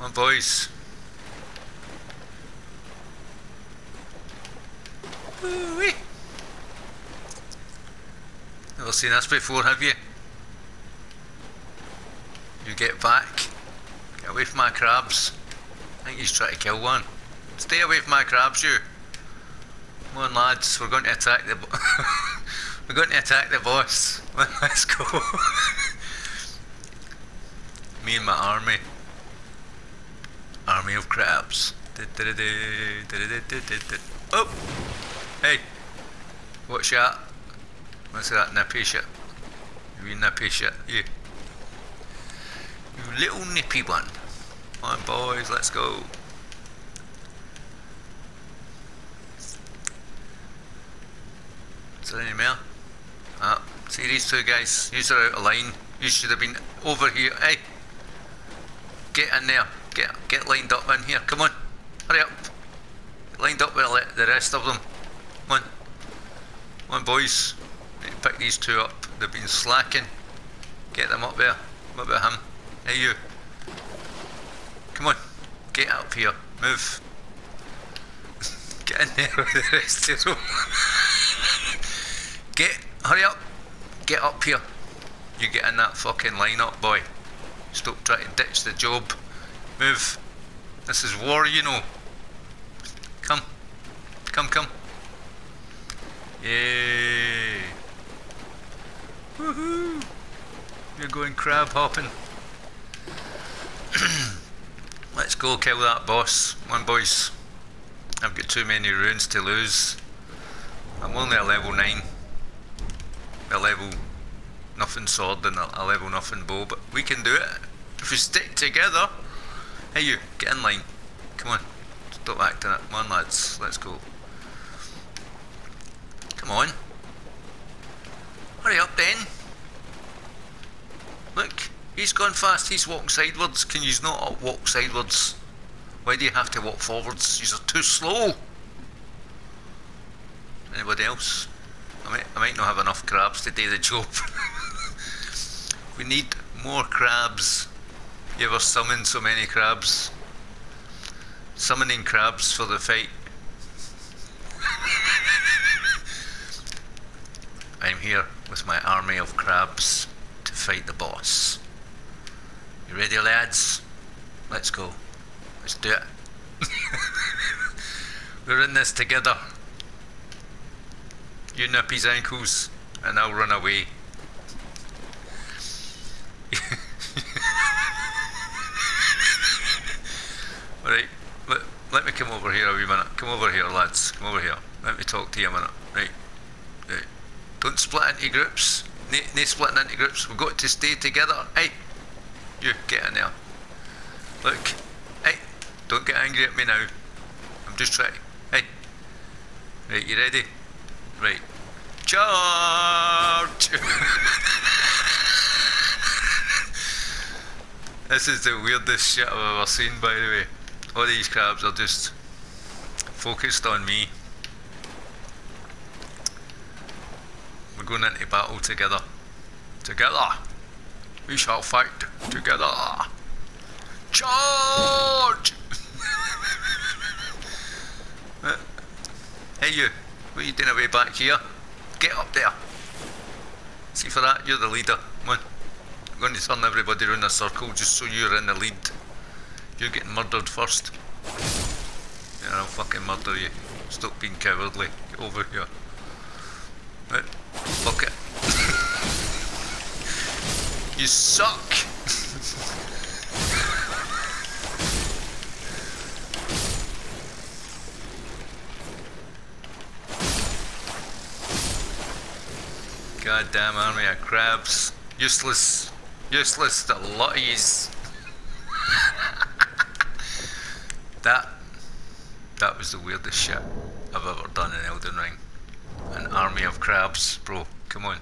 On, boys. Ooh-wee. Never seen this before, have you? You get back. Get away from my crabs. I think he's trying to kill one. Stay away from my crabs, you. Come on, lads. We're going to attack the. We're going to attack the boss. Let's go. Me and my army. Army of crabs. Oh! Hey! What's that? What's that shit? You shit, you. You little nippy one. Come on boys, let's go. Is there any more? Ah, see these two guys, you are out of line. You should have been over here. Hey! Get in there. Get get lined up in here. Come on. Hurry up. lined up with the rest of them. Come on. Come on boys. Pick these two up. They've been slacking. Get them up there. What about him? Hey you. Come on. Get up here. Move. Get in there with the rest of them. Get, hurry up. Get up here. You get in that fucking line up, boy. Stop trying to ditch the job. Move. This is war, you know. Come. Come, come. Yay. Woohoo. You're going crab hopping. Let's go kill that boss. One boys. I've got too many runes to lose. I'm only a level 9. A level nothing sword and a, level nothing bow, but we can do it if we stick together. Hey you, get in line. Come on, stop acting it. Come on lads, let's go. Come on. Hurry up then. Look, he's gone fast, he's walking sideways. Can you not walk sideways? Why do you have to walk forwards? You're too slow. Anybody else? I might, I might not have enough crabs to do the job. we need more crabs. You ever summon so many crabs? Summoning crabs for the fight. I'm here with my army of crabs to fight the boss. You ready lads? Let's go. Let's do it. We're in this together. You nip his ankles and I'll run away. right, let, let me come over here a wee minute. Come over here, lads. Come over here. Let me talk to you a minute. Right, right. Don't split into groups. No, no splitting into groups. We've got to stay together. Hey, you get in there. Look, hey, don't get angry at me now. I'm just trying. Hey, right, you ready? Right, charge! This is the weirdest shit I've ever seen by the way. All these crabs are just focused on me. We're going into battle together. Together! We shall fight together! Charge! hey you, what are you doing away back here? Get up there! See for that, you're the leader. Come on. I'm going to turn everybody around a circle just so you're in the lead. You're getting murdered first. Yeah, I'll fucking murder you. Stop being cowardly. Get over here. Right. Fuck it. you suck! Goddamn army of crabs. Useless. Useless to lotties. That that was the weirdest shit I've ever done in Elden Ring. An army of crabs, bro. Come on.